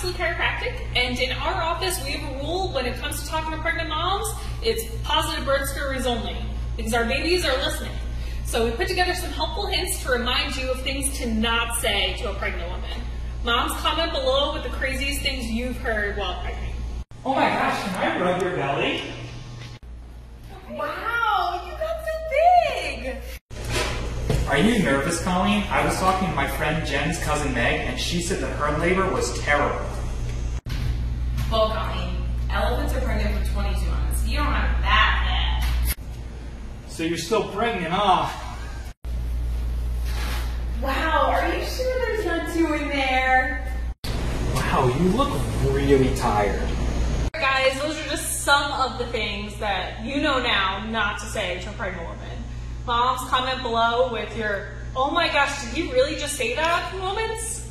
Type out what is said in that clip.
Colleen Chiropractic, and in our office, we have a rule when it comes to talking to pregnant moms, it's positive birth stories only, because our babies are listening. So we put together some helpful hints to remind you of things to not say to a pregnant woman. Moms, comment below with the craziest things you've heard while pregnant. Oh my gosh, can I rub your belly? Wow, you got so big! Are you nervous, Colleen? I was talking to my friend Jen's cousin Meg, and she said that her labor was terrible. Well, Colleen, elephants are pregnant for 22 months. You don't have that yet. So you're still pregnant, huh? Wow, are you sure there's not two in there? Wow, you look really tired. Guys, those are just some of the things that you know now not to say to a pregnant woman. Moms, comment below with your, oh my gosh, did you really just say that moments?